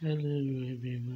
Hello everyone,